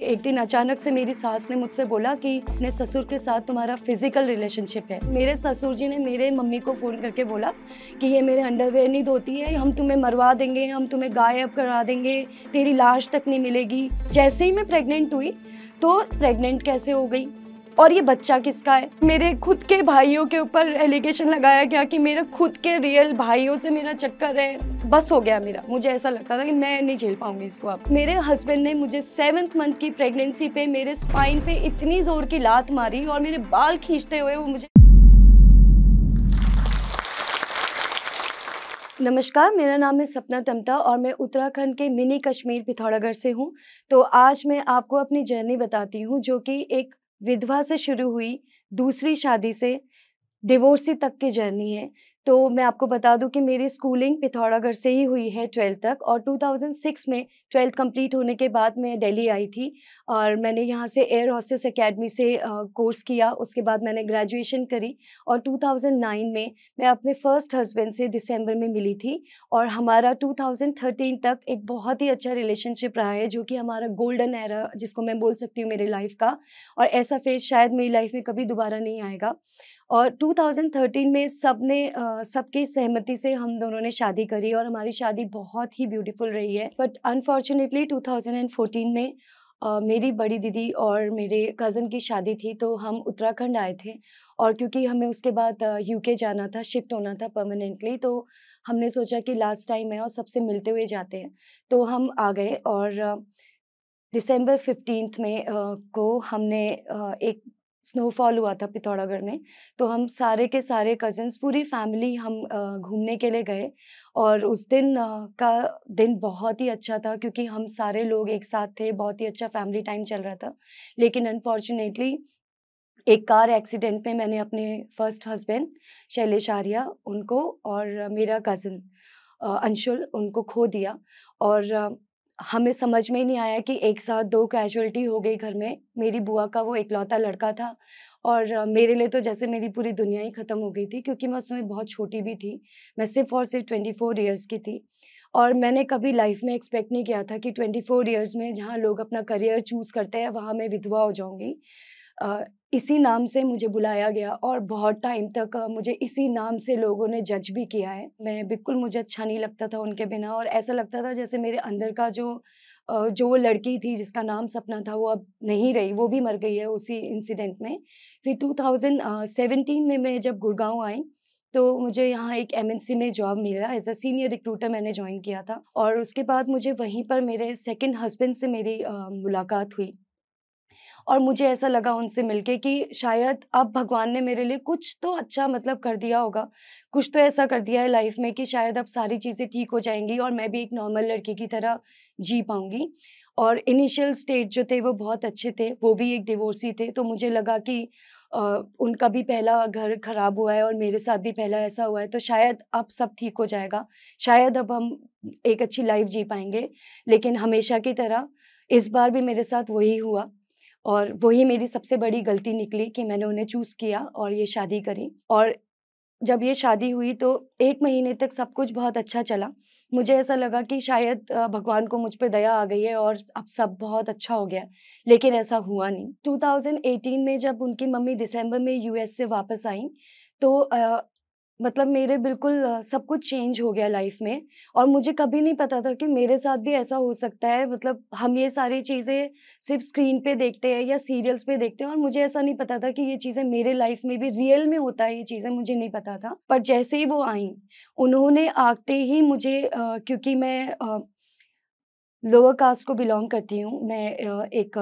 एक दिन अचानक से मेरी सास ने मुझसे बोला कि अपने ससुर के साथ तुम्हारा फ़िज़िकल रिलेशनशिप है। मेरे ससुर जी ने मेरे मम्मी को फ़ोन करके बोला कि ये मेरे अंडरवेयर नहीं धोती है, हम तुम्हें मरवा देंगे, हम तुम्हें गायब करा देंगे, तेरी लाश तक नहीं मिलेगी। जैसे ही मैं प्रेग्नेंट हुई तो प्रेग्नेंट कैसे हो गई? और ये बच्चा किसका है? मेरे खुद के भाइयों के ऊपर एलिगेशन लगाया गया कि मेरे खुद के रियल भाइयों से मेरा चक्कर है। बस हो गया मेरा। मुझे ऐसा लगता था कि मैं नहीं झेल पाऊँगी इसको अब। मेरे हस्बैंड ने मुझे सेवन्थ मंथ की प्रेगनेंसी पे मेरे स्पाइन पे इतनी ज़ोर की लात मारी और मेरे बाल खींचते हुए वो मुझे नमस्कार, मेरा नाम है सपना टमटा और मैं उत्तराखंड के मिनी कश्मीर पिथौरागढ़ से हूँ। तो आज मैं आपको अपनी जर्नी बताती हूँ जो कि एक विधवा से शुरू हुई दूसरी शादी से डिवोर्सी तक की जर्नी है। तो मैं आपको बता दूँ कि मेरी स्कूलिंग पिथौरागढ़ से ही हुई है ट्वेल्थ तक और 2006 में ट्वेल्थ कंप्लीट होने के बाद मैं दिल्ली आई थी और मैंने यहाँ से एयर हॉस्टेस एकेडमी से कोर्स किया, उसके बाद मैंने ग्रेजुएशन करी और 2009 में मैं अपने फ़र्स्ट हस्बैंड से दिसंबर में मिली थी और हमारा 2013 तक एक बहुत ही अच्छा रिलेशनशिप रहा है जो कि हमारा गोल्डन एरा जिसको मैं बोल सकती हूँ मेरे लाइफ का और ऐसा फ़ेज़ शायद मेरी लाइफ में कभी दोबारा नहीं आएगा। और 2013 में सबने सबकी सहमति से हम दोनों ने शादी करी और हमारी शादी बहुत ही ब्यूटीफुल रही है। बट अनफॉर्चुनेटली 2014 में Uh, मेरी बड़ी दीदी और मेरे कज़न की शादी थी तो हम उत्तराखंड आए थे और क्योंकि हमें उसके बाद यूके जाना था शिफ्ट होना था परमानेंटली तो हमने सोचा कि लास्ट टाइम है और सबसे मिलते हुए जाते हैं। तो हम आ गए और दिसंबर फिफ्टीन में uh, को हमने uh, एक स्नोफॉल हुआ था पिथौरागढ़ में तो हम सारे के सारे कज़न्स पूरी फैमिली हम घूमने के लिए गए और उस दिन का दिन बहुत ही अच्छा था क्योंकि हम सारे लोग एक साथ थे, बहुत ही अच्छा फैमिली टाइम चल रहा था। लेकिन अनफॉर्चुनेटली एक कार एक्सीडेंट में मैंने अपने फ़र्स्ट हस्बैंड शैलेश आर्या उनको और मेरा कज़न अंशुल उनको खो दिया और हमें समझ में ही नहीं आया कि एक साथ दो कैजुअलिटी हो गई घर में, मेरी बुआ का वो इकलौता लड़का था और मेरे लिए तो जैसे मेरी पूरी दुनिया ही ख़त्म हो गई थी क्योंकि मैं उस समय बहुत छोटी भी थी, मैं सिर्फ़ और सिर्फ़ ट्वेंटी फोर ईयर्स की थी और मैंने कभी लाइफ में एक्सपेक्ट नहीं किया था कि ट्वेंटी फोर ईयर्स में जहाँ लोग अपना करियर चूज़ करते हैं, वहाँ मैं विधवा हो जाऊँगी। इसी नाम से मुझे बुलाया गया और बहुत टाइम तक मुझे इसी नाम से लोगों ने जज भी किया है। मैं बिल्कुल, मुझे अच्छा नहीं लगता था उनके बिना और ऐसा लगता था जैसे मेरे अंदर का जो जो वो लड़की थी जिसका नाम सपना था वो अब नहीं रही, वो भी मर गई है उसी इंसिडेंट में। फिर 2017 में मैं जब गुड़गांव आई तो मुझे यहाँ एक एमएनसी में जॉब मिला एज अ सीनियर रिक्रूटर मैंने ज्वाइन किया था और उसके बाद मुझे वहीं पर मेरे सेकंड हस्बैंड से मेरी मुलाकात हुई। और मुझे ऐसा लगा उनसे मिलके कि शायद अब भगवान ने मेरे लिए कुछ तो अच्छा मतलब कर दिया होगा। कुछ तो ऐसा कर दिया है लाइफ में कि शायद अब सारी चीज़ें ठीक हो जाएँगी और मैं भी एक नॉर्मल लड़की की तरह जी पाऊँगी। और इनिशियल स्टेज जो थे वो बहुत अच्छे थे वो भी एक डिवोर्सी थे तो मुझे लगा कि Uh, उनका भी पहला घर खराब हुआ है और मेरे साथ भी पहला ऐसा हुआ है तो शायद अब सब ठीक हो जाएगा। शायद अब हम एक अच्छी लाइफ जी पाएँगे लेकिन हमेशा की तरह इस बार भी मेरे साथ वही हुआ। और वही मेरी सबसे बड़ी गलती निकली कि मैंने उन्हें चूज़ किया और ये शादी करी। और जब ये शादी हुई तो एक महीने तक सब कुछ बहुत अच्छा चला। मुझे ऐसा लगा कि शायद भगवान को मुझ पर दया आ गई है और अब सब बहुत अच्छा हो गया लेकिन ऐसा हुआ नहीं। 2018 में जब उनकी मम्मी दिसंबर में यूएस से वापस आई तो मतलब मेरे बिल्कुल सब कुछ चेंज हो गया लाइफ में। और मुझे कभी नहीं पता था कि मेरे साथ भी ऐसा हो सकता है। मतलब हम ये सारी चीज़ें सिर्फ़ स्क्रीन पे देखते हैं या सीरियल्स पे देखते हैं और मुझे ऐसा नहीं पता था कि ये चीज़ें मेरे लाइफ में भी रियल में होता है ये चीज़ें मुझे नहीं पता था। पर जैसे ही वो आई उन्होंने आते ही मुझे आ, क्योंकि मैं लोअर कास्ट को बिलोंग करती हूँ मैं एक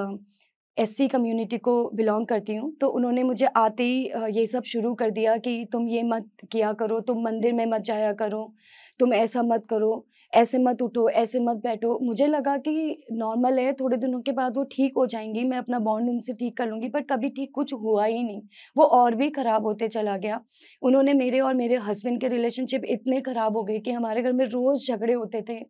एससी कम्युनिटी को बिलोंग करती हूँ। तो उन्होंने मुझे आते ही ये सब शुरू कर दिया कि तुम ये मत किया करो, तुम मंदिर में मत जाया करो, तुम ऐसा मत करो, ऐसे मत उठो, ऐसे मत बैठो। मुझे लगा कि नॉर्मल है, थोड़े दिनों के बाद वो ठीक हो जाएँगी, मैं अपना बॉन्ड उनसे ठीक कर लूँगी पर कभी ठीक कुछ हुआ ही नहीं। वो और भी ख़राब होते चला गया। उन्होंने मेरे और मेरे हस्बैंड के रिलेशनशिप इतने ख़राब हो गए कि हमारे घर में रोज़ झगड़े होते थे।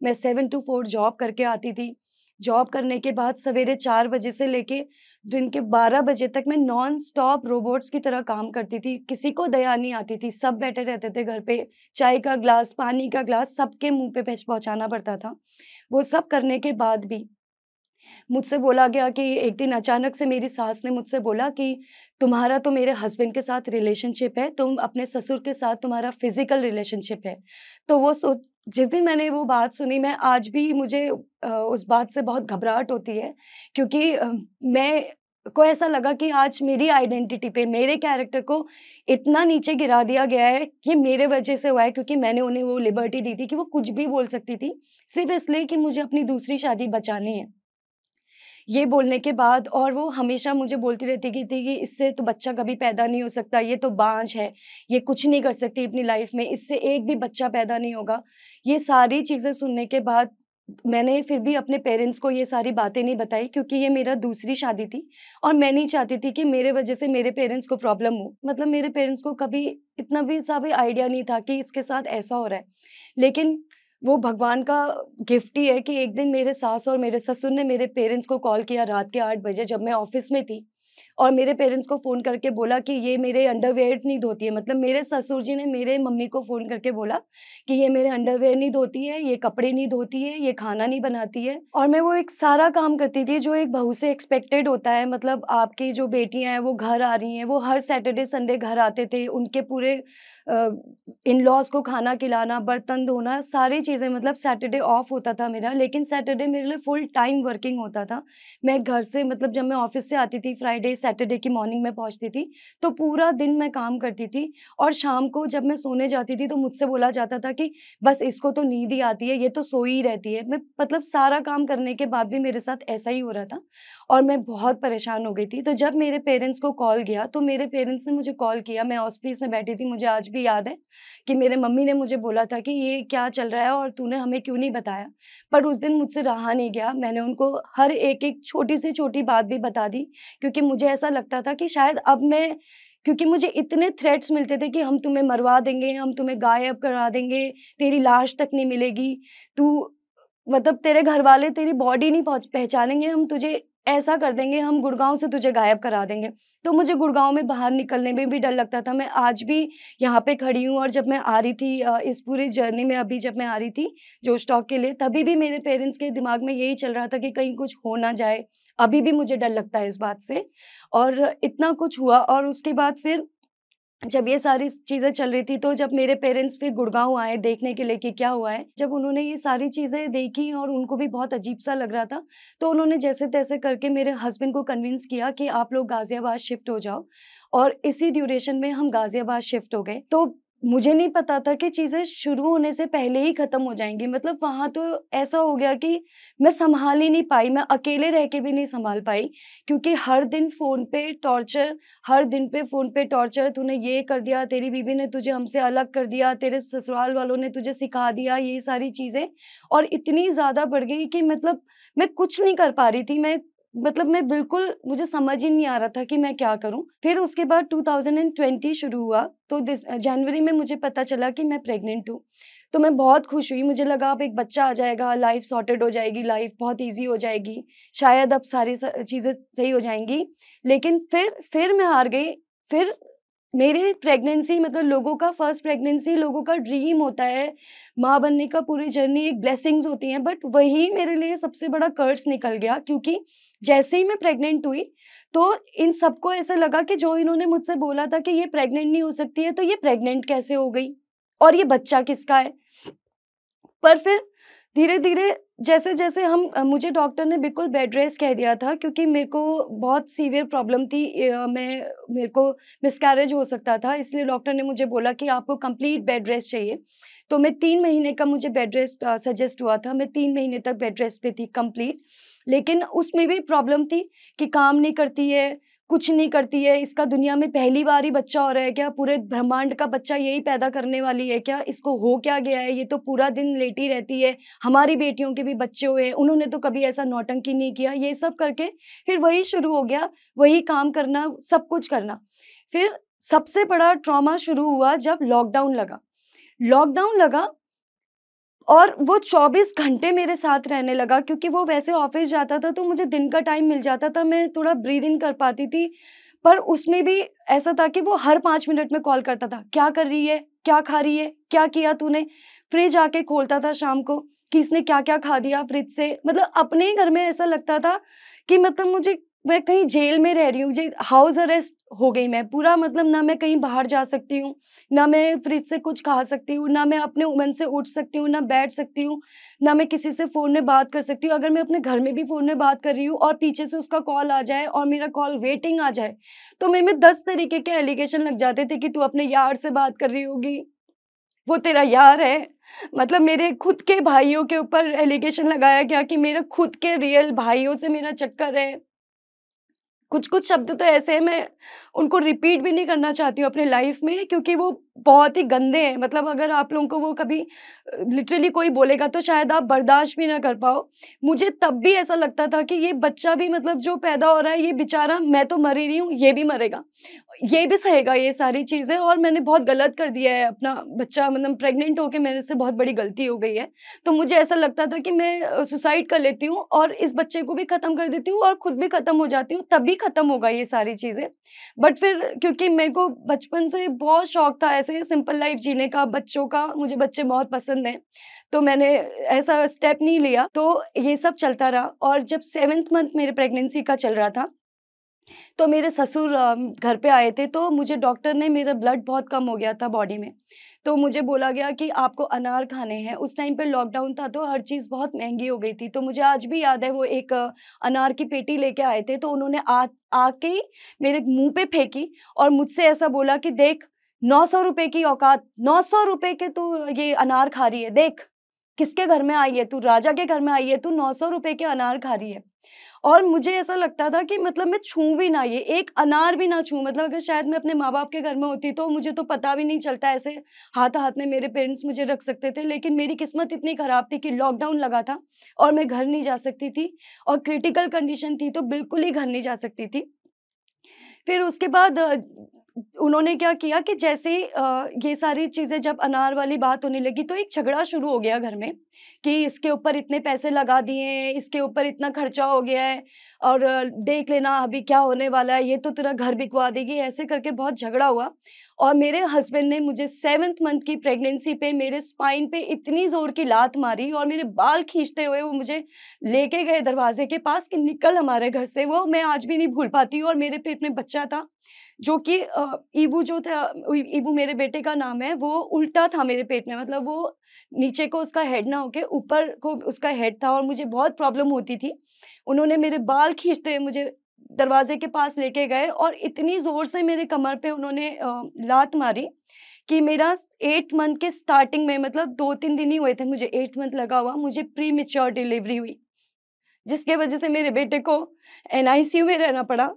मैं सेवन टू फोर जॉब करके आती थी। जॉब करने के बाद सवेरे चार बजे से लेके दिन के बारह बजे तक मैं नॉन स्टॉप रोबोट्स की तरह काम करती थी। किसी को दया नहीं आती थी। सब बैठे रहते थे घर पे। चाय का ग्लास, पानी का ग्लास सबके मुँह पे पहच पहुंचाना पड़ता था। वो सब करने के बाद भी मुझसे बोला गया कि एक दिन अचानक से मेरी सास ने मुझसे बोला कि तुम्हारा तो मेरे हस्बैंड के साथ रिलेशनशिप है, तुम अपने ससुर के साथ तुम्हारा फ़िज़िकल रिलेशनशिप है। तो वो सोच जिस दिन मैंने वो बात सुनी, मैं आज भी मुझे उस बात से बहुत घबराहट होती है, क्योंकि मैं, को ऐसा लगा कि आज मेरी आइडेंटिटी पे, मेरे कैरेक्टर को इतना नीचे गिरा दिया गया है, ये मेरे वजह से हुआ है, क्योंकि मैंने उन्हें वो लिबर्टी दी थी कि वो कुछ भी बोल सकती थी, सिर्फ़ इसलिए कि मुझे अपनी दूसरी शादी बचानी है। ये बोलने के बाद और वो हमेशा मुझे बोलती रहती थी कि इससे तो बच्चा कभी पैदा नहीं हो सकता, ये तो बांझ है, ये कुछ नहीं कर सकती अपनी लाइफ में, इससे एक भी बच्चा पैदा नहीं होगा। ये सारी चीज़ें सुनने के बाद मैंने फिर भी अपने पेरेंट्स को ये सारी बातें नहीं बताई क्योंकि ये मेरा दूसरी शादी थी और मैं नहीं चाहती थी कि मेरे वजह से मेरे पेरेंट्स को प्रॉब्लम हो। मतलब मेरे पेरेंट्स को कभी इतना भी सा भी आइडिया नहीं था कि इसके साथ ऐसा हो रहा है। लेकिन वो भगवान का गिफ्ट ही है कि एक दिन मेरे सास और मेरे ससुर ने मेरे पेरेंट्स को कॉल किया रात के आठ बजे जब मैं ऑफ़िस में थी और मेरे पेरेंट्स को फ़ोन करके बोला कि ये मेरे अंडरवेयर नहीं धोती है। मतलब मेरे ससुर जी ने मेरे मम्मी को फ़ोन करके बोला कि ये मेरे अंडरवेयर नहीं धोती है, ये कपड़े नहीं धोती है, ये खाना नहीं बनाती है। और मैं वो एक सारा काम करती थी जो एक बहू से एक्सपेक्टेड होता है। मतलब आपकी जो बेटियाँ हैं वो घर आ रही हैं, वो हर सैटरडे, संडे घर आते थे, उनके पूरे इन लॉज को खाना खिलाना, बर्तन धोना, सारी चीज़ें मतलब सैटरडे ऑफ़ होता था मेरा, लेकिन सैटरडे मेरे लिए फुल टाइम वर्किंग होता था। मैं घर से मतलब जब मैं ऑफ़िस से आती थी फ्राइडे सैटरडे की मॉर्निंग में पहुँचती थी तो पूरा दिन मैं काम करती थी और शाम को जब मैं सोने जाती थी तो मुझसे बोला जाता था कि, बस इसको तो नींद ही आती है, ये तो सो ही रहती है। मैं मतलब सारा काम करने के बाद भी मेरे साथ ऐसा ही हो रहा था। और मैं बहुत परेशान हो गई थी। तो जब मेरे पेरेंट्स को कॉल किया तो मेरे पेरेंट्स ने मुझे कॉल किया। मैं ऑफ़िस में बैठी थी। मुझे आज भी याद है कि मेरे मम्मी ने मुझे बोला था कि ये क्या चल रहा है और तूने हमें क्यों नहीं बताया? पर उस दिन मुझसे रहा नहीं गया। मैंने उनको हर एक एक छोटी से छोटी बात भी बता दी, क्योंकि मुझे ऐसा लगता था कि शायद अब मैं, क्योंकि मुझे इतने थ्रेट्स मिलते थे कि हम तुम्हें मरवा देंगे, हम तुम्हें गायब करा देंगे, तेरी लाश तक नहीं मिलेगी, तू मतलब तेरे घर वाले तेरी बॉडी नहीं पहुँच, पहचानेंगे, हम तुझे ऐसा कर देंगे, हम गुड़गांव से तुझे गायब करा देंगे। तो मुझे गुड़गांव में बाहर निकलने में भी डर लगता था। मैं आज भी यहाँ पे खड़ी हूँ और जब मैं आ रही थी इस पूरी जर्नी में अभी जब मैं आ रही थी, जो स्टॉक के लिए, तभी भी मेरे पेरेंट्स के दिमाग में यही चल रहा था कि कहीं कुछ हो ना जाए। अभी भी मुझे डर लगता है इस बात से। और इतना कुछ हुआ और उसके बाद फिर जब ये सारी चीज़ें चल रही थी तो जब मेरे पेरेंट्स फिर गुड़गांव आए देखने के लिए कि क्या हुआ है, जब उन्होंने ये सारी चीज़ें देखी और उनको भी बहुत अजीब सा लग रहा था तो उन्होंने जैसे तैसे करके मेरे हस्बैंड को कन्विंस किया कि आप लोग गाज़ियाबाद शिफ्ट हो जाओ और इसी ड्यूरेशन में हम गाज़ियाबाद शिफ्ट हो गए। तो मुझे नहीं पता था कि चीज़ें शुरू होने से पहले ही ख़त्म हो जाएँगी। मतलब वहाँ तो ऐसा हो गया कि मैं संभाल ही नहीं पाई, मैं अकेले रह के भी नहीं संभाल पाई, क्योंकि हर दिन फ़ोन पे टॉर्चर, हर दिन पे फ़ोन पे टॉर्चर, तूने ये कर दिया, तेरी बीवी ने तुझे हमसे अलग कर दिया, तेरे ससुराल वालों ने तुझे सिखा दिया, ये सारी चीज़ें। और इतनी ज़्यादा बढ़ गई कि मतलब मैं कुछ नहीं कर पा रही थी, मैं मतलब मैं बिल्कुल, मुझे समझ ही नहीं आ रहा था कि मैं क्या करूँ। फिर उसके बाद 2020 शुरू हुआ तो जनवरी में मुझे पता चला कि मैं प्रेग्नेंट हूँ। तो मैं बहुत खुश हुई, मुझे लगा अब एक बच्चा आ जाएगा लाइफ सॉर्टेड हो जाएगी लाइफ बहुत इजी हो जाएगी, शायद अब सारी चीज़ें सही हो जाएँगी। लेकिन फिर फिर मैं हार गई, फिर मेरी प्रेगनेंसी मतलब लोगों का फ़र्स्ट प्रेगनेंसी लोगों का ड्रीम होता है, माँ बनने का पूरी जर्नी एक ब्लेसिंग्स होती हैं बट वही मेरे लिए सबसे बड़ा कर्स निकल गया, क्योंकि जैसे ही मैं प्रेग्नेंट हुई तो इन सबको ऐसा लगा कि जो इन्होंने मुझसे बोला था कि ये प्रेग्नेंट नहीं हो सकती है तो ये प्रेग्नेंट कैसे हो गई? और ये बच्चा किसका है? पर फिर धीरे धीरे जैसे जैसे हम मुझे डॉक्टर ने बिल्कुल बेड रेस्ट कह दिया था, क्योंकि मेरे को बहुत सीवियर प्रॉब्लम थी मैं, मेरे को मिसकैरेज हो सकता था, इसलिए डॉक्टर ने मुझे बोला कि आपको कंप्लीट बेड रेस्ट चाहिए। तो मैं तीन महीने का मुझे बेड रेस्ट सजेस्ट हुआ था। मैं तीन महीने तक बेड रेस्ट पे थी कंप्लीट लेकिन उसमें भी प्रॉब्लम थी कि काम नहीं करती है, कुछ नहीं करती है। इसका दुनिया में पहली बार ही बच्चा हो रहा है क्या? पूरे ब्रह्मांड का बच्चा यही पैदा करने वाली है क्या? इसको हो क्या गया है? ये तो पूरा दिन लेटी रहती है। हमारी बेटियों के भी बच्चे हुए हैं। उन्होंने तो कभी ऐसा नौटंकी नहीं किया। ये सब करके फिर वही शुरू हो गया। वही काम करना, सब कुछ करना। फिर सबसे बड़ा ट्रॉमा शुरू हुआ जब लॉकडाउन लगा। लॉकडाउन लगा और वो 24 घंटे मेरे साथ रहने लगा क्योंकि वो वैसे ऑफ़िस जाता था तो मुझे दिन का टाइम मिल जाता था, मैं थोड़ा ब्रीद इन कर पाती थी। पर उसमें भी ऐसा था कि वो हर पाँच मिनट में कॉल करता था, क्या कर रही है? क्या खा रही है? क्या किया तूने? फ्रिज आके खोलता था शाम को कि इसने क्या क्या खा दिया फ्रिज से। मतलब अपने ही घर में ऐसा लगता था कि मतलब मुझे मैं कहीं जेल में रह रही हूँ हाउस अरेस्ट हो गई मैं, पूरा मतलब ना मैं कहीं बाहर जा सकती हूँ, ना मैं फ्रिज से कुछ खा सकती हूँ, ना मैं अपने उमन से उठ सकती हूँ, ना बैठ सकती हूँ, ना मैं किसी से फ़ोन में बात कर सकती हूँ। अगर मैं अपने घर में भी फ़ोन में बात कर रही हूँ और पीछे से उसका कॉल आ जाए और मेरा कॉल वेटिंग आ जाए तो मेरे में दस तरीके के एलिगेशन लग जाते थे कि तू अपने यार से बात कर रही होगी, वो तेरा यार है। मतलब मेरे खुद के भाइयों के ऊपर एलिगेशन लगाया गया कि मेरे खुद के रियल भाइयों से मेरा चक्कर है। कुछ कुछ शब्द तो ऐसे हैं, मैं उनको रिपीट भी नहीं करना चाहती हूँ अपने लाइफ में, क्योंकि वो बहुत ही गंदे हैं। मतलब अगर आप लोगों को वो कभी, लिटरली कोई बोलेगा तो शायद आप बर्दाश्त भी ना कर पाओ। मुझे तब भी ऐसा लगता था कि ये बच्चा भी मतलब जो पैदा हो रहा है, ये बेचारा, मैं तो मर रही हूँ, ये भी मरेगा। ये भी सहेगा ये सारी चीज़ें और मैंने बहुत गलत कर दिया है। अपना बच्चा मतलब प्रेग्नेंट होकर मेरे से बहुत बड़ी गलती हो गई है। तो मुझे ऐसा लगता था कि मैं सुसाइड कर लेती हूँ और इस बच्चे को भी ख़त्म कर देती हूँ और खुद भी ख़त्म हो जाती हूँ तभी ख़त्म होगा ये सारी चीज़ें। बट फिर, क्योंकि मेरे को बचपन से बहुत शौक था ऐसे सिंपल लाइफ जीने का, बच्चों का मुझे बच्चे बहुत पसंद हैं। तो मैंने ऐसा स्टेप नहीं लिया। तो ये सब चलता रहा और जब सेवेंथ मंथ मेरे प्रेगनेंसी का चल रहा था तो मेरे ससुर घर पे आए थे तो मुझे डॉक्टर ने मेरा ब्लड बहुत कम हो गया था बॉडी में। तो मुझे बोला गया कि आपको अनार खाने हैं। उस टाइम पे लॉकडाउन था तो हर चीज़ बहुत महँगी हो गई थी। तो मुझे आज भी याद है वो एक अनार की पेटी लेके आए थे तो उन्होंने आ, आके मेरे मुँह पे फेंकी और मुझसे ऐसा बोला कि देख नौ सौ रुपए की औकात, नौ सौ रुपए के तू ये अनार खा रही है। देख, किसके घर में आई है तू? राजा के घर में आई है तू? नौ सौ रुपए के अनार खा रही है। और मुझे ऐसा लगता था कि मतलब मैं छू भी ना ये, एक अनार भी ना छू। मतलब अगर शायद मैं अपने माँ बाप के घर में होती तो मुझे तो पता भी नहीं चलता ऐसे हाथ हाथ में मेरे पेरेंट्स मुझे रख सकते थे। लेकिन मेरी किस्मत इतनी ख़राब थी कि लॉकडाउन लगा था और मैं घर नहीं जा सकती थी और क्रिटिकल कंडीशन थी तो बिल्कुल ही घर नहीं जा सकती थी। फिर उसके बाद उन्होंने क्या किया कि जैसे ये सारी चीज़ें जब अनार वाली बात होने लगी तो एक झगड़ा शुरू हो गया घर में कि इसके ऊपर इतने पैसे लगा दिए हैं, इसके ऊपर इतना खर्चा हो गया है और देख लेना अभी क्या होने वाला है, ये तो तेरा घर बिकवा देगी, ऐसे करके बहुत झगड़ा हुआ और मेरे हस्बैंड ने मुझे सेवन्थ मंथ की प्रेगनेंसी पे मेरे स्पाइन पे इतनी ज़ोर की लात मारी और मेरे बाल खींचते हुए वो मुझे लेके गए दरवाजे के पास कि निकल हमारे घर से, वो मैं आज भी नहीं भूल पाती और मेरे पेट में बच्चा था। जो कि ईबू जो था ईबू मेरे बेटे का नाम है, वो उल्टा था मेरे पेट में मतलब वो नीचे को उसका हेड ना होके ऊपर को उसका हेड था और मुझे बहुत प्रॉब्लम होती थी। उन्होंने मेरे बाल खींचते हुए मुझे दरवाजे के पास लेके गए और इतनी ज़ोर से मेरे कमर पे उन्होंने लात मारी कि मेरा एट मंथ के स्टार्टिंग में मतलब दो तीन दिन ही हुए थे मुझे एट मंथ लगा हुआ, मुझे प्री मेच्योर डिलीवरी हुई, जिसके वजह से मेरे बेटे को एन में रहना पड़ा।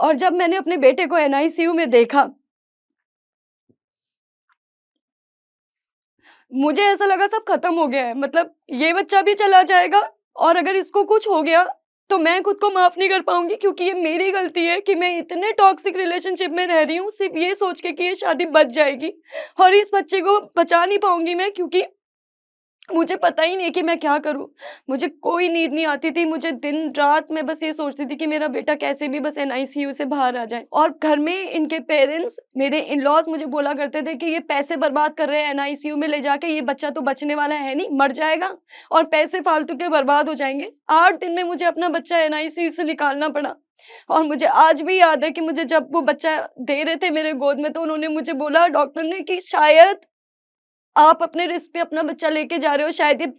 और जब मैंने अपने बेटे को एनआईसीयू में देखा मुझे ऐसा लगा सब खत्म हो गया है। मतलब ये बच्चा भी चला जाएगा और अगर इसको कुछ हो गया तो मैं खुद को माफ़ नहीं कर पाऊँगी क्योंकि ये मेरी गलती है कि मैं इतने टॉक्सिक रिलेशनशिप में रह रही हूँ, सिर्फ़ ये सोच के कि ये शादी बच जाएगी और इस बच्चे को बचा नहीं पाऊँगी मैं क्योंकि मुझे पता ही नहीं कि मैं क्या करूँ। मुझे कोई नींद नहीं आती थी, मुझे दिन रात मैं बस ये सोचती थी कि मेरा बेटा कैसे भी बस एनआईसीयू से बाहर आ जाए। और घर में इनके पेरेंट्स, मेरे इन लॉज मुझे बोला करते थे कि ये पैसे बर्बाद कर रहे हैं एनआईसीयू में ले जाके, ये बच्चा तो बचने वाला है नहीं, मर जाएगा और पैसे फालतू के बर्बाद हो जाएँगे। आठ दिन में मुझे अपना बच्चा एन से निकालना पड़ा। और मुझे आज भी याद है कि मुझे जब वो बच्चा दे रहे थे मेरे गोद में तो उन्होंने मुझे बोला डॉक्टर ने कि शायद आप अपने रिस्क पे अपना बच्चा लेके जा रहे हो, शायद ये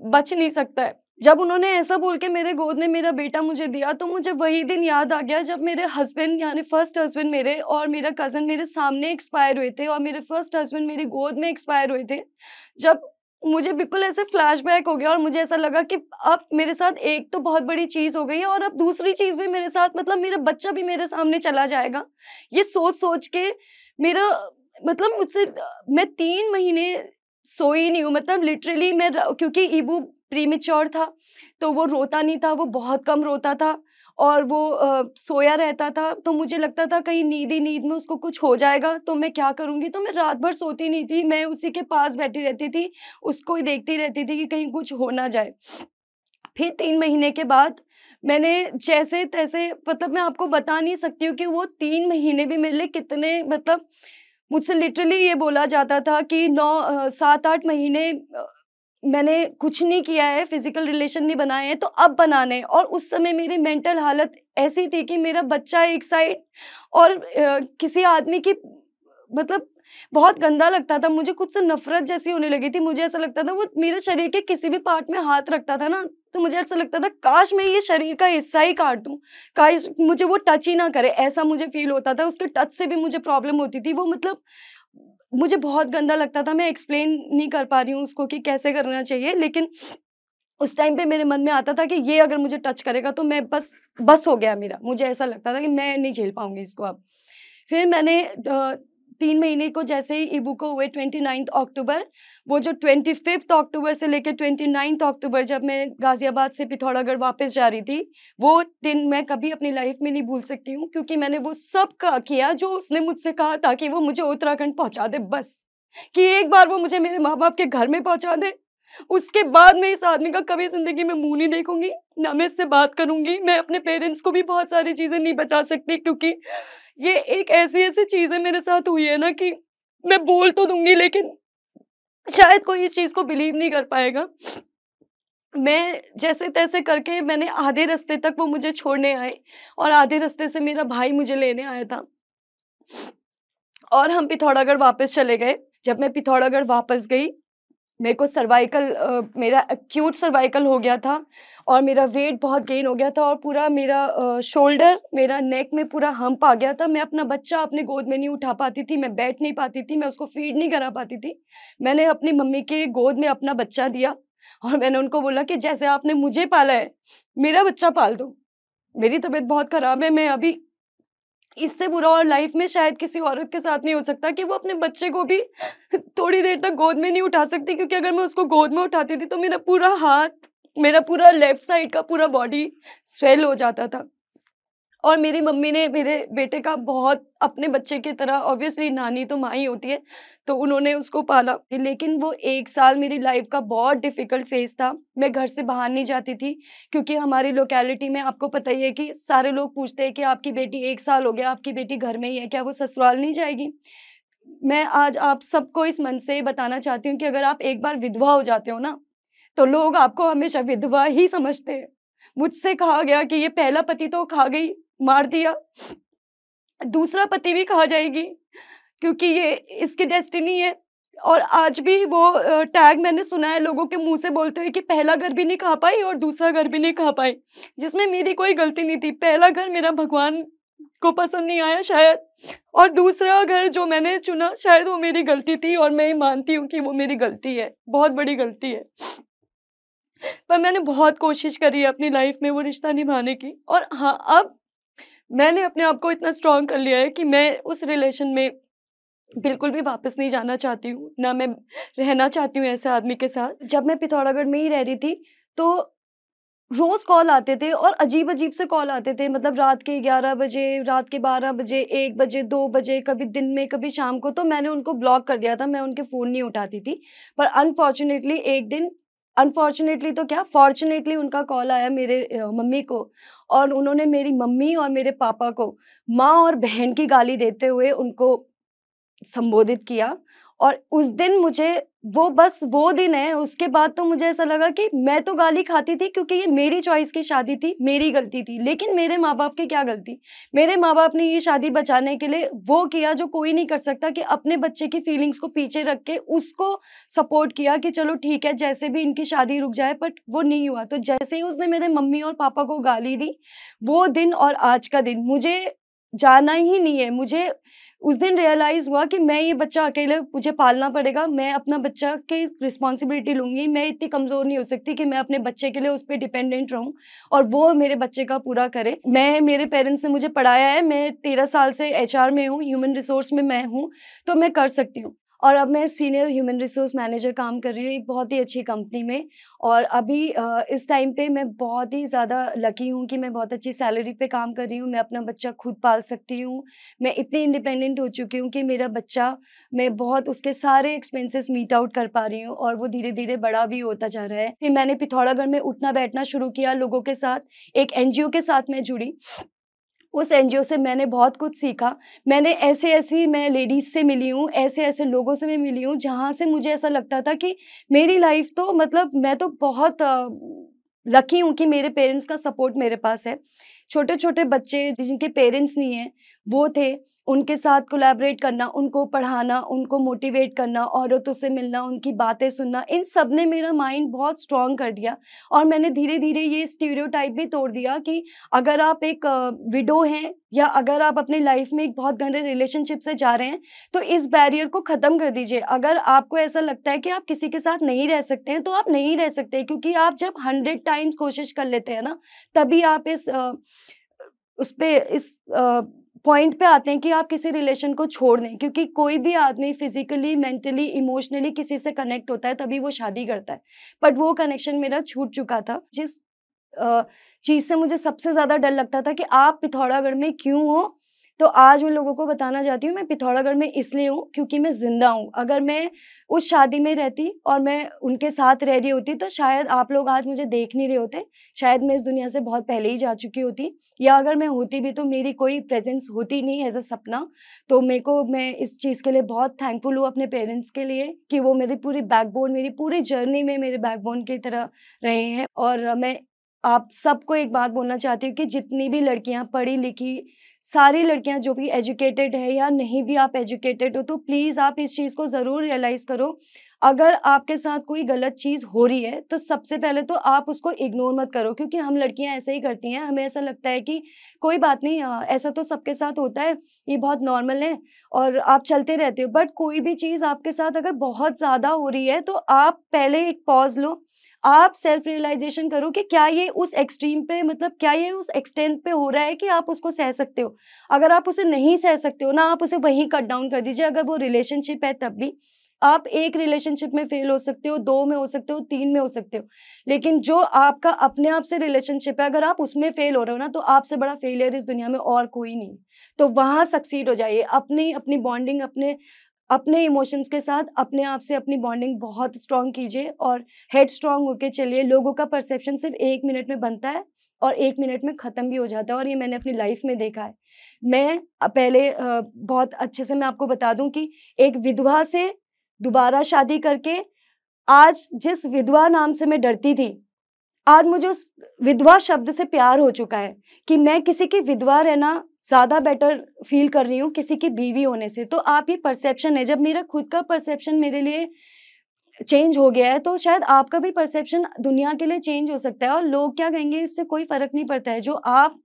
बच नहीं सकता है। जब उन्होंने ऐसा बोल के मेरे गोद में मेरा बेटा मुझे दिया तो मुझे वही दिन याद आ गया जब मेरे हस्बैंड यानी फ़र्स्ट हस्बैंड मेरे और मेरा कज़न मेरे सामने एक्सपायर हुए थे और मेरे फ़र्स्ट हस्बैंड मेरी गोद में एक्सपायर हुए थे। जब मुझे बिल्कुल ऐसे फ्लैशबैक हो गया और मुझे ऐसा लगा कि अब मेरे साथ एक तो बहुत बड़ी चीज़ हो गई है और अब दूसरी चीज़ भी मेरे साथ मतलब मेरा बच्चा भी मेरे सामने चला जाएगा। ये सोच सोच के मेरा मतलब मुझसे मैं तीन महीने सोई नहीं हूँ मतलब लिटरली मैं क्योंकि ईबू प्रीमेच्योर था तो वो रोता नहीं था वो बहुत कम रोता था और वो आ, सोया रहता था तो मुझे लगता था कहीं नींद ही नींद में उसको कुछ हो जाएगा तो मैं क्या करूँगी? तो मैं रात भर सोती नहीं थी मैं उसी के पास बैठी रहती थी उसको ही देखती रहती थी कि कहीं कुछ हो ना जाए। फिर तीन महीने के बाद मैंने जैसे तैसे मतलब मैं आपको बता नहीं सकती हूँ कि वो तीन महीने भी मेरे लिए कितने मतलब मुझसे लिटरली ये बोला जाता था कि नौ सात आठ महीने मैंने कुछ नहीं किया है, फ़िज़िकल रिलेशन नहीं बनाए हैं, तो अब बनाने। और उस समय मेरी मेंटल हालत ऐसी थी कि मेरा बच्चा एक साइड और अ, किसी आदमी की मतलब बहुत गंदा लगता था, मुझे खुद से नफ़रत जैसी होने लगी थी। मुझे ऐसा लगता था वो मेरे शरीर के किसी भी पार्ट में हाथ रखता था ना, तो मुझे ऐसा लगता था काश मैं ये शरीर का हिस्सा ही काट दूँ, काश मुझे वो टच ही ना करे, ऐसा मुझे फ़ील होता था। उसके टच से भी मुझे प्रॉब्लम होती थी। वो मतलब मुझे बहुत गंदा लगता था, मैं एक्सप्लेन नहीं कर पा रही हूँ उसको कि कैसे करना चाहिए, लेकिन उस टाइम पे मेरे मन में आता था कि ये अगर मुझे टच करेगा तो मैं बस बस हो गया मेरा। मुझे ऐसा लगता था कि मैं नहीं झेल पाऊँगी इसको अब। फिर मैंने 3 महीने को जैसे ही इबुको हुए 29th अक्टूबर, वो जो 25th अक्टूबर से लेकर ट्वेंटी नाइन्थ अक्टूबर जब मैं गाज़ियाबाद से पिथौरागढ़ वापस जा रही थी, वो दिन मैं कभी अपनी लाइफ़ में नहीं भूल सकती हूँ क्योंकि मैंने वो सब का किया जो उसने मुझसे कहा था कि वो मुझे उत्तराखंड पहुँचा दे बस। कि एक बार वो मुझे मेरे माँ-बाप के घर में पहुँचा दे, उसके बाद मैं इस आदमी का कभी ज़िंदगी में मुँह नहीं देखूँगी ना मैं इससे बात करूँगी। मैं अपने पेरेंट्स को भी बहुत सारी चीज़ें नहीं बता सकती क्योंकि ये एक ऐसी-ऐसी चीज़ें मेरे साथ हुई है ना कि मैं बोल तो दूँगी लेकिन शायद कोई इस चीज़ को बिलीव नहीं कर पाएगा। मैं जैसे-तैसे करके मैंने आधे रास्ते तक वो मुझे छोड़ने आए और आधे रास्ते से मेरा भाई मुझे लेने आया था। और हम पिथौरागढ़ वापस चले गए। जब मैं पिथौरागढ़ वापस गई, मेरे को सर्वाइकल अ, मेरा एक्यूट सर्वाइकल हो गया था और मेरा वेट बहुत गेन हो गया था और पूरा मेरा शोल्डर, मेरा नेक में पूरा हम्प आ गया था। मैं अपना बच्चा अपने गोद में नहीं उठा पाती थी, मैं बैठ नहीं पाती थी, मैं उसको फ़ीड नहीं करा पाती थी। मैंने अपनी मम्मी के गोद में अपना बच्चा दिया और मैंने उनको बोला कि जैसे आपने मुझे पाला है, मेरा बच्चा पाल दो। मेरी तबीयत बहुत ख़राब है, मैं अभी इससे बुरा और लाइफ़ में शायद किसी औरत के साथ नहीं हो सकता कि वो अपने बच्चे को भी थोड़ी देर तक गोद में नहीं उठा सकती क्योंकि अगर मैं उसको गोद में उठाती थी तो मेरा पूरा हाथ, मेरा पूरा लेफ़्ट साइड का पूरा बॉडी स्वेल हो जाता था। और मेरी मम्मी ने मेरे बेटे का बहुत अपने बच्चे की तरह ऑब्वियसली नानी तो माँ ही होती है, तो उन्होंने उसको पाला। लेकिन वो एक साल मेरी लाइफ़ का बहुत डिफ़िकल्ट फ़ेज़ था। मैं घर से बाहर नहीं जाती थी क्योंकि हमारी लोकेलिटी में आपको पता ही है कि सारे लोग पूछते हैं कि आपकी बेटी एक साल हो गया, आपकी बेटी घर में ही है, क्या वो ससुराल नहीं जाएगी? मैं आज आप सबको इस मन से बताना चाहती हूँ कि अगर आप एक बार विधवा हो जाते हो ना, तो लोग आपको हमेशा विधवा ही समझते हैं। मुझसे कहा गया कि ये पहला पति तो खा गई, मार दिया। दूसरा पति भी खा जाएगी क्योंकि ये इसकी डेस्टिनी है और आज भी वो टैग मैंने सुना है लोगों के मुँह से बोलते हुए कि पहला घर भी नहीं खा पाई और दूसरा घर भी नहीं खा पाई, जिसमें मेरी कोई गलती नहीं थी। पहला घर मेरा भगवान को पसंद नहीं आया शायद और दूसरा घर जो मैंने चुना शायद वो मेरी गलती थी और मैं मानती हूँ कि वो मेरी गलती है, बहुत बड़ी गलती है। पर मैंने बहुत कोशिश करी है अपनी लाइफ़ में वो रिश्ता निभाने की और हाँ, अब मैंने अपने आप को इतना स्ट्रॉन्ग कर लिया है कि मैं उस रिलेशन में बिल्कुल भी वापस नहीं जाना चाहती हूँ, ना मैं रहना चाहती हूँ ऐसे आदमी के साथ। जब मैं पिथौरागढ़ में ही रह रही थी, तो रोज़ कॉल आते थे और अजीब-अजीब से कॉल आते थे मतलब रात के 11 बजे, रात के 12 बजे, एक बजे, दो बजे, कभी दिन में, कभी शाम को, तो मैंने उनको ब्लॉक कर दिया था, मैं उनके फ़ोन नहीं उठाती थी। पर अनफॉर्चुनेटली एक दिन अनफॉर्च्यूनेटली तो क्या? फॉर्चुनेटली उनका कॉल आया मेरे मम्मी को और उन्होंने मेरी मम्मी और मेरे पापा को, माँ और बहन की गाली देते हुए उनको संबोधित किया और उस दिन मुझे वो बस वो दिन है, उसके बाद तो मुझे ऐसा लगा कि मैं तो गाली खाती थी क्योंकि ये मेरी चॉइस की शादी थी, मेरी गलती थी। लेकिन मेरे माँ-बाप की क्या गलती? मेरे माँ-बाप ने ये शादी बचाने के लिए वो किया जो कोई नहीं कर सकता कि अपने बच्चे की फीलिंग्स को पीछे रख के उसको सपोर्ट किया कि चलो ठीक है, जैसे भी इनकी शादी रुक जाए बट वो नहीं हुआ। तो जैसे ही उसने मेरे मम्मी और पापा को गाली दी, वो दिन और आज का दिन मुझे जाना ही नहीं है। मुझे उस दिन रियलाइज़ हुआ कि मैं ये बच्चा अकेले मुझे पालना पड़ेगा, मैं अपना बच्चा की रिस्पॉन्सिबिलिटी लूँगी, मैं इतनी कमज़ोर नहीं हो सकती कि मैं अपने बच्चे के लिए उस पर डिपेंडेंट रहूँ और वो मेरे बच्चे का पूरा करे। मैं मेरे पेरेंट्स ने मुझे पढ़ाया है, मैं 13 साल से एचआर में हूँ, ह्यूमन रिसोर्स में मैं हूँ, तो मैं कर सकती हूँ। और अब मैं सीनियर ह्यूमन रिसोर्स मैनेजर काम कर रही हूँ एक बहुत ही अच्छी कंपनी में और अभी इस टाइम पे मैं बहुत ही ज़्यादा लकी हूँ कि मैं बहुत अच्छी सैलरी पे काम कर रही हूँ, मैं अपना बच्चा खुद पाल सकती हूँ। मैं इतनी इंडिपेंडेंट हो चुकी हूँ कि मेरा बच्चा मैं बहुत उसके सारे एक्सपेंसेस मीट आउट कर पा रही हूँ और वो धीरे-धीरे बड़ा भी होता जा रहा है। फिर मैंने पिथौरागढ़ में उठना-बैठना शुरू किया लोगों के साथ, एक एनजीओ के साथ मैं जुड़ी। उस एनजीओ से मैंने बहुत कुछ सीखा। मैंने ऐसे ऐसी मैं लेडीज़ से मिली हूँ ऐसे ऐसे लोगों से मैं मिली हूँ, जहाँ से मुझे ऐसा लगता था कि मेरी लाइफ तो मतलब मैं तो बहुत लकी हूँ कि मेरे पेरेंट्स का सपोर्ट मेरे पास है। छोटे छोटे बच्चे जिनके पेरेंट्स नहीं हैं, वो थे। उनके साथ कोलैबोरेट करना उनको पढ़ाना उनको मोटिवेट करना औरतों से मिलना उनकी बातें सुनना इन सबने मेरा माइंड बहुत स्ट्रॉन्ग कर दिया। और मैंने धीरे धीरे ये स्टीरियोटाइप भी तोड़ दिया कि अगर आप एक विडो हैं या अगर आप अपने लाइफ में एक बहुत गंदे रिलेशनशिप से जा रहे हैं तो इस बैरियर को ख़त्म कर दीजिए। अगर आपको ऐसा लगता है कि आप किसी के साथ नहीं रह सकते हैं तो आप नहीं रह सकते क्योंकि आप जब हंड्रेड टाइम्स कोशिश कर लेते हैं ना तभी आप इस आ, उस पर इस आ, पॉइंट पे आते हैं कि आप किसी रिलेशन को छोड़ दें, क्योंकि कोई भी आदमी फिजिकली मेंटली इमोशनली किसी से कनेक्ट होता है, तभी वो शादी करता है। बट वो कनेक्शन मेरा छूट चुका था। जिस चीज़ से मुझे सबसे ज़्यादा डर लगता था कि आप पिथौरागढ़ में क्यों हो? तो आज मैं लोगों को बताना चाहती हूँ, मैं पिथौरागढ़ में इसलिए हूँ क्योंकि मैं ज़िंदा हूँ। अगर मैं उस शादी में रहती और मैं उनके साथ रह रही होती तो शायद आप लोग आज मुझे देख नहीं रहे होते। शायद मैं इस दुनिया से बहुत पहले ही जा चुकी होती या अगर मैं होती भी तो मेरी कोई प्रेजेंस होती नहीं एज अ सपना। तो मेरे को, मैं इस चीज़ के लिए बहुत थैंकफुल हूँ अपने पेरेंट्स के लिए कि वो मेरी पूरी बैकबोन, मेरी पूरी जर्नी में मेरे बैकबोन की तरह रहे हैं और मैं आप सबको एक बात बोलना चाहती हूँ कि जितनी भी लड़कियाँ पढ़ी लिखी, सारी लड़कियाँ जो भी एजुकेटेड है या नहीं भी आप एजुकेटेड हो तो प्लीज़ आप इस चीज़ को ज़रूर रियलाइज़ करो। अगर आपके साथ कोई गलत चीज़ हो रही है तो सबसे पहले तो आप उसको इग्नोर मत करो, क्योंकि हम लड़कियाँ ऐसे ही करती हैं। हमें ऐसा लगता है कि कोई बात नहीं ऐसा तो सबके साथ होता है, ये बहुत नॉर्मल है और आप चलते रहते हो। बट कोई भी चीज़ आपके साथ अगर बहुत ज़्यादा हो रही है तो आप पहले एक पॉज लो आप सेल्फ रियलाइजेशन करो कि क्या ये उस एक्सट्रीम पे मतलब क्या ये उस एक्सटेंट पे हो रहा है कि आप उसको सह सकते हो। अगर आप उसे नहीं सह सकते हो ना, आप उसे वहीं कट डाउन कर दीजिए, अगर वो रिलेशनशिप है तब भी। आप एक रिलेशनशिप में फेल हो सकते हो, दो में हो सकते हो, तीन में हो सकते हो। लेकिन जो आपका अपने आप से रिलेशनशिप है, अगर आप उसमें फेल हो रहे हो ना तो आपसे बड़ा फेलियर इस दुनिया में और कोई नहीं। तो वहाँ सक्सीड हो जाइए। अपनी अपनी बॉन्डिंग अपने अपने इमोशंस के साथ अपने आप से अपनी बॉन्डिंग बहुत स्ट्रॉन्ग कीजिए और हेड स्ट्रॉन्ग होके चलिए। लोगों का परसेप्शन सिर्फ़ एक मिनट में बनता है और एक मिनट में ख़त्म भी हो जाता है और ये मैंने अपनी लाइफ में देखा है। मैं पहले बहुत अच्छे से मैं आपको बता दूँ कि एक विधवा से दोबारा शादी करके आज जिस विधवा नाम से मैं डरती थी, आज मुझे उस विधवा शब्द से प्यार हो चुका है कि मैं किसी की विधवा रहना ज़्यादा बेटर फील कर रही हूँ किसी की बीवी होने से। तो आप ये परसेप्शन है, जब मेरा खुद का परसेप्शन मेरे लिए चेंज हो गया है तो शायद आपका भी परसेप्शन दुनिया के लिए चेंज हो सकता है और लोग क्या कहेंगे, इससे कोई फ़र्क नहीं पड़ता है। जो आप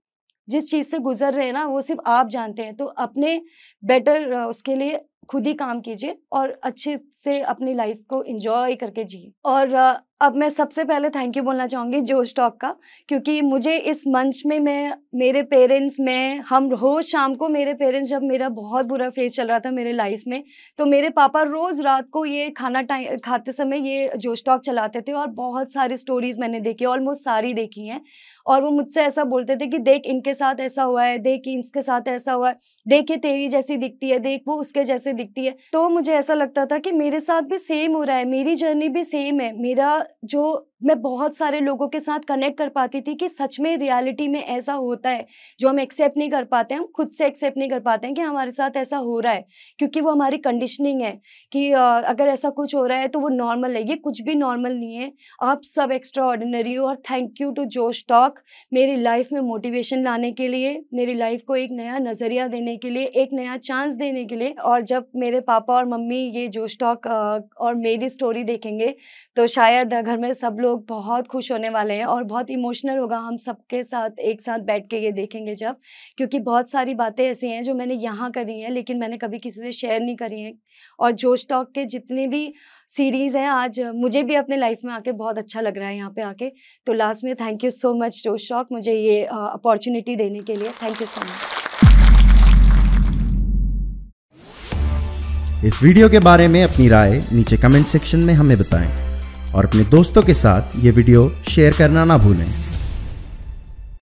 जिस चीज़ से गुजर रहे हैं ना, वो सिर्फ़ आप जानते हैं। तो अपने बेटर उसके लिए खुद ही काम कीजिए और अच्छे से अपनी लाइफ को इंजॉय करके जिए। और अब मैं सबसे पहले थैंक यू बोलना चाहूँगी जो स्टॉक का, क्योंकि मुझे इस मंच में मैं, मेरे पेरेंट्स, में, हम रोज़ शाम को मेरे पेरेंट्स जब मेरा बहुत बुरा फ़ेज़ चल रहा था मेरे लाइफ में तो मेरे पापा रोज़ रात को ये खाना टाइम खाते समय ये जो स्टॉक चलाते थे और बहुत सारी स्टोरीज़ मैंने देखी, ऑलमोस्ट सारी देखी हैं। और वो मुझसे ऐसा बोलते थे कि देख इनके साथ ऐसा हुआ है, देख इसके साथ ऐसा हुआ है, देख ये तेरी जैसी दिखती है, देख वो उसके जैसे दिखती है। तो मुझे ऐसा लगता था कि मेरे साथ भी सेम हो रहा है, मेरी जर्नी भी सेम है। मेरा जो मैं बहुत सारे लोगों के साथ कनेक्ट कर पाती थी कि सच में रियलिटी में ऐसा होता है। जो हम एक्सेप्ट नहीं कर पाते, हम खुद से एक्सेप्ट नहीं कर पाते हैं कि हमारे साथ ऐसा हो रहा है, क्योंकि वो हमारी कंडीशनिंग है कि अगर ऐसा कुछ हो रहा है तो वो नॉर्मल है। ये कुछ भी नॉर्मल नहीं है। आप सब एक्स्ट्रा ऑर्डिनरी हो और thank you to Josh Talk मेरी लाइफ में मोटिवेशन लाने के लिए, मेरी लाइफ को एक नया नज़रिया देने के लिए, एक नया चांस देने के लिए और जब मेरे पापा और मम्मी ये जोश टॉक और मेरी स्टोरी देखेंगे तो शायद घर में सब लोग लोग बहुत खुश होने वाले हैं और बहुत इमोशनल होगा हम सबके साथ, एक साथ बैठ के ये देखेंगे जब, क्योंकि बहुत सारी बातें ऐसी हैं जो मैंने यहाँ करी हैं, लेकिन मैंने कभी किसी से शेयर नहीं करी हैं। और जोश टॉक के जितने भी सीरीज़ हैं आज, मुझे भी अपने लाइफ में आके बहुत अच्छा लग रहा है यहाँ पे आके। तो लास्ट में thank you so much Josh Talk, मुझे ये अपॉर्चुनिटी देने के लिए। Thank you so much. इस वीडियो के बारे में अपनी राय नीचे कमेंट सेक्शन में हमें बताएँ। और अपने दोस्तों के साथ ये वीडियो शेयर करना ना भूलें।